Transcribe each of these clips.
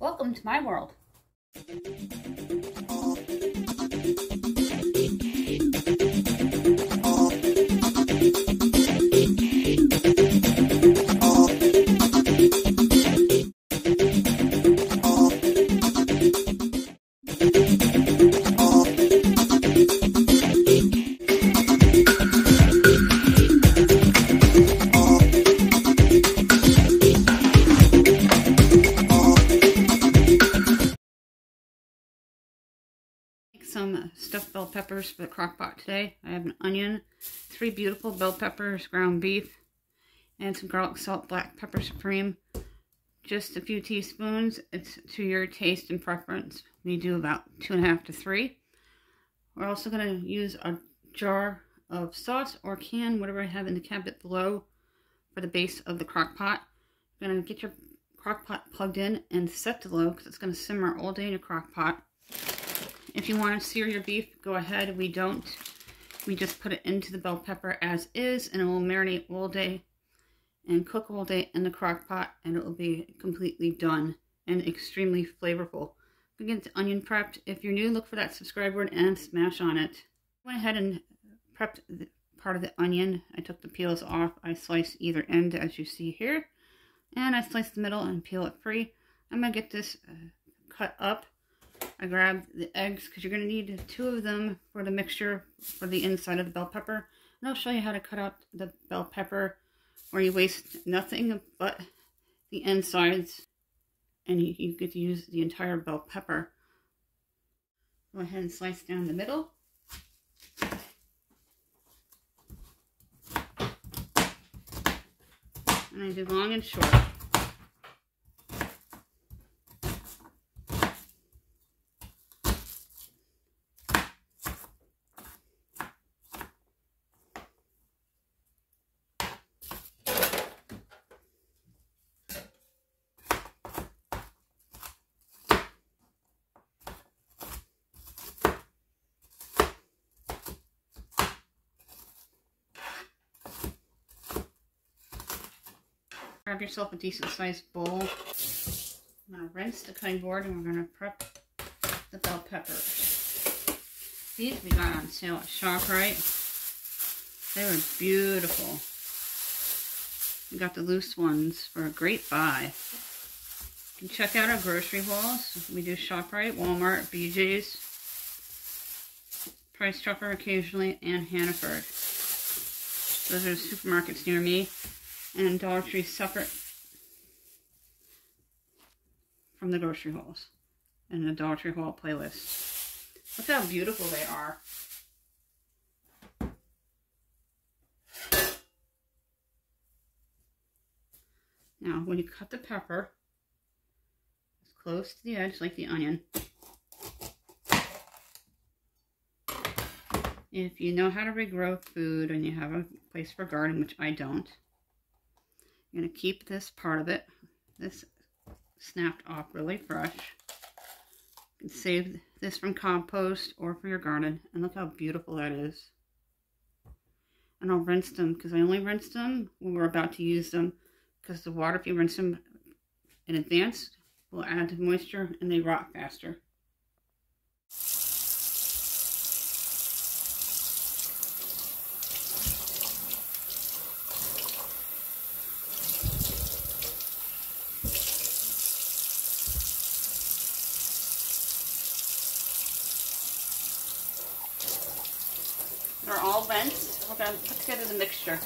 Welcome to my world. Bell peppers for the crock pot today. I have an onion, three beautiful bell peppers, ground beef, and some garlic salt black pepper supreme. Just a few teaspoons. It's to your taste and preference. We do about two and a half to three. We're also going to use a jar of sauce or can, whatever I have in the cabinet below for the base of the crock pot. You're going to get your crock pot plugged in and set to low because it's going to simmer all day in your crock pot. If you want to sear your beef, go ahead. We don't. We just put it into the bell pepper as is, and it will marinate all day and cook all day in the crock pot, and it will be completely done and extremely flavorful. We get the onion prepped. If you're new, look for that subscribe button and smash on it. Went ahead and prepped the part of the onion. I took the peels off. I sliced either end, as you see here, and I sliced the middle and peel it free. I'm going to get this uh, cut up I grabbed the eggs because you're going to need two of them for the mixture for the inside of the bell pepper. And I'll show you how to cut out the bell pepper where you waste nothing but the insides and you, you get to use the entire bell pepper. Go ahead and slice down the middle. And I do long and short. Yourself a decent sized bowl. I'm going to rinse the cutting board and we're going to prep the bell peppers. These we got on sale at ShopRite. They were beautiful. We got the loose ones for a great buy. You can check out our grocery hauls. We do ShopRite, Walmart, BJ's, Price Chopper occasionally, and Hannaford. Those are the supermarkets near me and Dollar Tree separate from the grocery hauls and the Dollar Tree haul playlist. Look how beautiful they are. Now, when you cut the pepper, it's close to the edge like the onion. If you know how to regrow food and you have a place for garden, which I don't, I'm going to keep this part of it. This snapped off really fresh. You can save this from compost or for your garden. And look how beautiful that is. And I'll rinse them because I only rinsed them when we're about to use them. Because the water, if you rinse them in advance, will add to moisture and they rot faster. They're all to put together the mixture.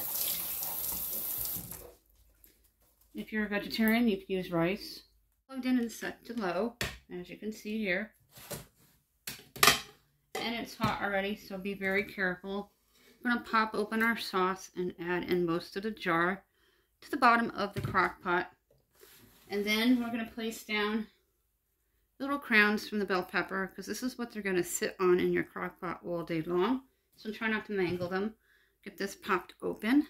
If you're a vegetarian, you can use rice. Plugged in and set to low, as you can see here. And it's hot already, so be very careful. We're going to pop open our sauce and add in most of the jar to the bottom of the crock pot. And then we're going to place down little crowns from the bell pepper because this is what they're going to sit on in your crock pot all day long. So try not to mangle them. Get this popped open.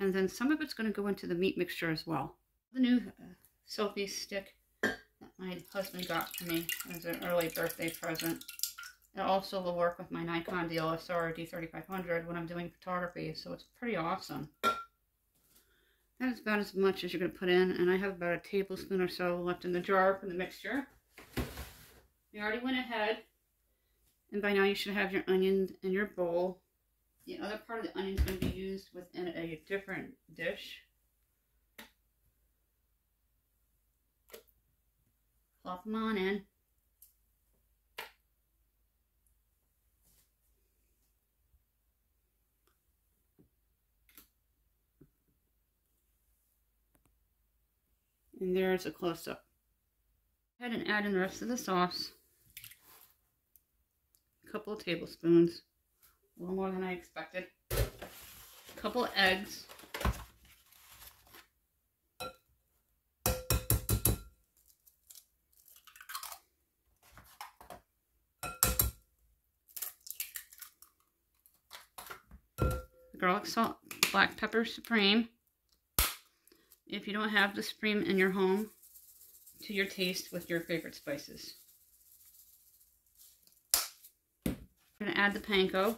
And then some of it's going to go into the meat mixture as well. The new uh, selfie stick that my husband got for me as an early birthday present. It also will work with my Nikon DSLR D3500 when I'm doing photography, so it's pretty awesome. That's about as much as you're going to put in, and I have about a tablespoon or so left in the jar from the mixture. We already went ahead, and by now you should have your onions in your bowl. The other part of the onion is going to be used within a different dish. Plop them on in. And there's a close-up. Go ahead and add in the rest of the sauce. A couple of tablespoons. A little more than I expected. A couple eggs. garlic salt, black pepper supreme. If you don't have the supreme in your home, to your taste with your favorite spices. I'm going to add the panko.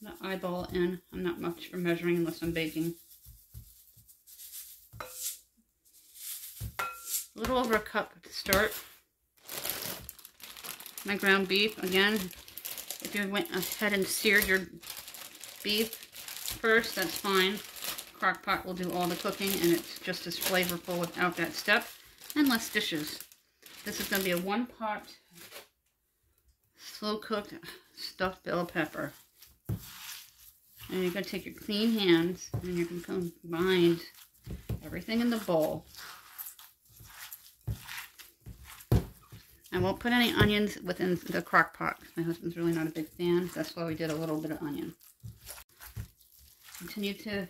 The eyeball in. I'm not much for measuring unless I'm baking. A little over a cup to start. My ground beef, again, if you went ahead and seared your beef first, that's fine. Crock pot will do all the cooking and it's just as flavorful without that step and less dishes. This is going to be a one pot slow cooked stuffed bell pepper. And you're going to take your clean hands and you're going to combine everything in the bowl. I won't put any onions within the crock pot. My husband's really not a big fan. That's why we did a little bit of onion. Continue to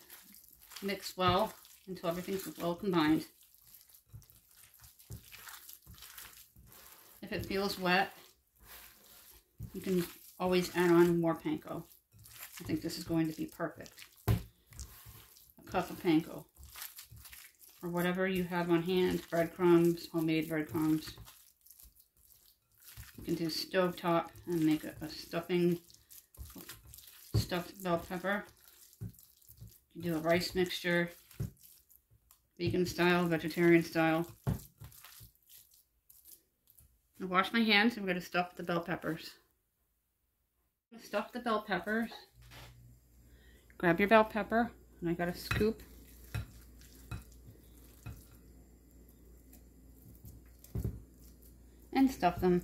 mix well until everything's well combined. If it feels wet, you can always add on more panko. I think this is going to be perfect. A cup of panko. Or whatever you have on hand, breadcrumbs, homemade breadcrumbs. You can do stove top and make a, a stuffing stuffed bell pepper. You do a rice mixture, vegan style, vegetarian style. I wash my hands I'm going to stuff the bell peppers. Stuff the bell peppers. Grab your bell pepper, and I got a scoop. And stuff them.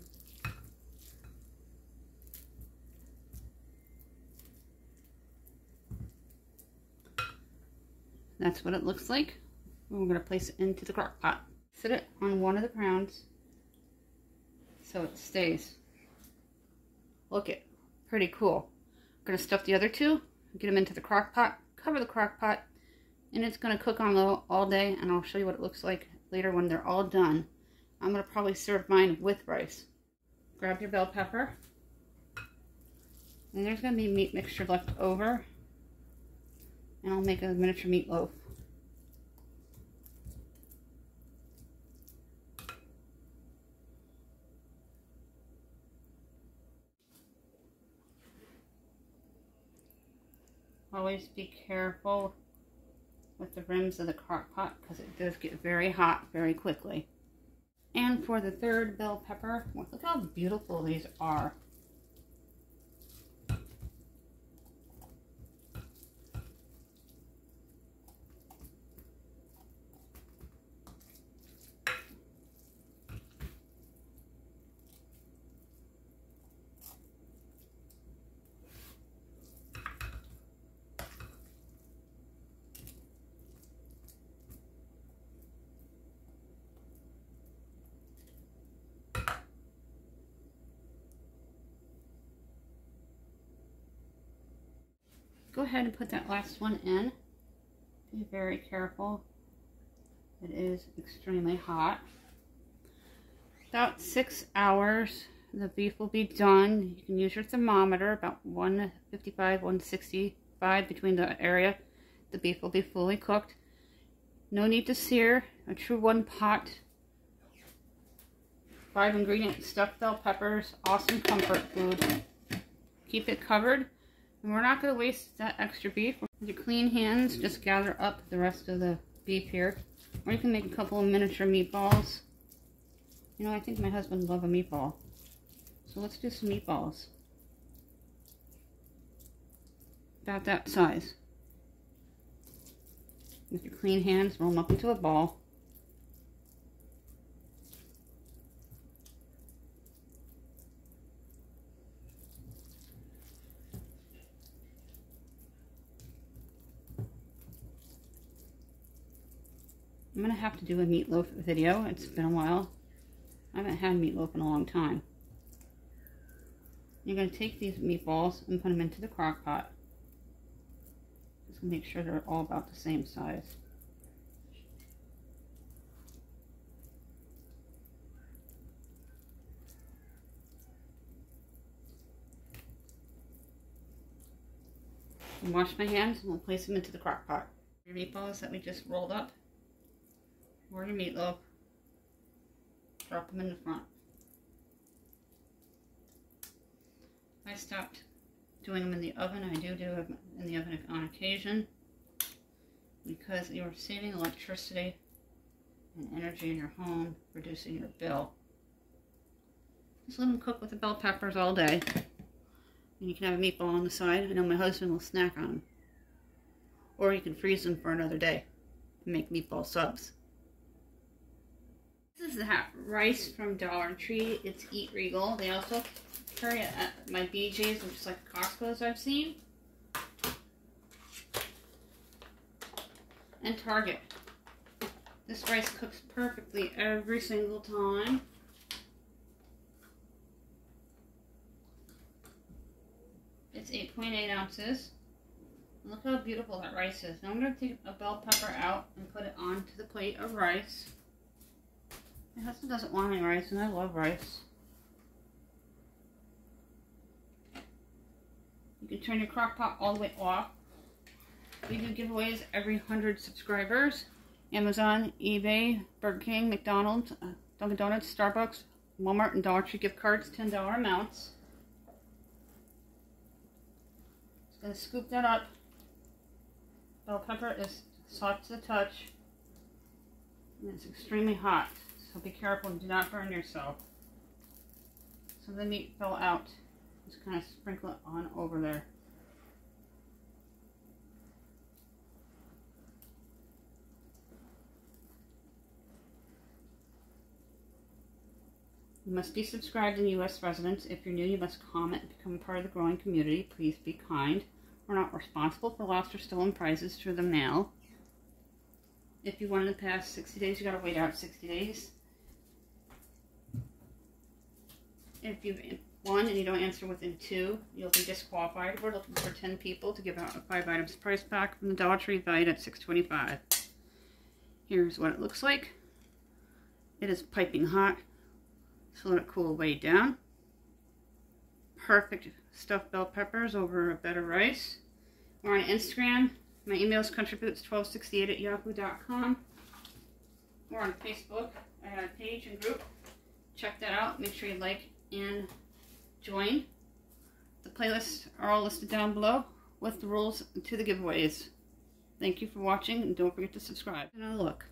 That's what it looks like. we're going to place it into the crock pot. Sit it on one of the crowns so it stays. Look it, pretty cool. I'm going to stuff the other two, get them into the crock pot, cover the crock pot, and it's going to cook on low all day, and I'll show you what it looks like later when they're all done. I'm going to probably serve mine with rice. Grab your bell pepper, and there's going to be meat mixture left over and I'll make a miniature meatloaf. Always be careful with the rims of the crock pot because it does get very hot very quickly. And for the third bell pepper, look how beautiful these are. Go ahead and put that last one in. Be very careful. It is extremely hot. About six hours, the beef will be done. You can use your thermometer, about 155, 165 between the area. The beef will be fully cooked. No need to sear. A true one pot. Five ingredient stuffed bell peppers. Awesome comfort food. Keep it covered And we're not going to waste that extra beef. With your clean hands, just gather up the rest of the beef here. Or you can make a couple of miniature meatballs. You know, I think my husband would love a meatball. So let's do some meatballs. About that size. With your clean hands, roll them up into a ball. I'm going to have to do a meatloaf video. It's been a while. I haven't had meatloaf in a long time. You're going to take these meatballs and put them into the crock pot. Just make sure they're all about the same size. wash my hands and we'll place them into the crock pot. Your meatballs that we just rolled up or your meatloaf. Drop them in the front. I stopped doing them in the oven. I do do them in the oven on occasion because you're saving electricity and energy in your home, reducing your bill. Just let them cook with the bell peppers all day. And you can have a meatball on the side. I know my husband will snack on them. Or you can freeze them for another day and make meatball subs. Is that rice from Dollar Tree. It's Eat Regal. They also carry it at my BJ's, which is like Costco's I've seen. And Target. This rice cooks perfectly every single time. It's 8.8 ounces. Look how beautiful that rice is. Now I'm going to take a bell pepper out and put it onto the plate of rice. My husband doesn't want any rice, and I love rice. You can turn your crock pot all the way off. We do giveaways every 100 subscribers. Amazon, eBay, Burger King, McDonald's, uh, Dunkin' Donuts, Starbucks, Walmart, and Dollar Tree gift cards, $10 amounts. Just to scoop that up. Bell pepper is soft to the touch. And it's extremely hot. So be careful and do not burn yourself. So the meat fell out. Just kind of sprinkle it on over there. You must be subscribed in U.S. residents. If you're new, you must comment and become part of the growing community. Please be kind. We're not responsible for lost or stolen prizes through the mail. If you won in the past 60 days, you gotta wait out 60 days. If you've won and you don't answer within two, you'll be disqualified. We're looking for 10 people to give out a five items price pack from the Dollar Tree valued at $6.25. Here's what it looks like. It is piping hot, so let it cool way down. Perfect stuffed bell peppers over a bed of rice. We're on Instagram. My email is countryboots1268 at yahoo.com. We're on Facebook. I have a page and group. Check that out. Make sure you like and join. The playlists are all listed down below with the rules to the giveaways. Thank you for watching and don't forget to subscribe. Another look.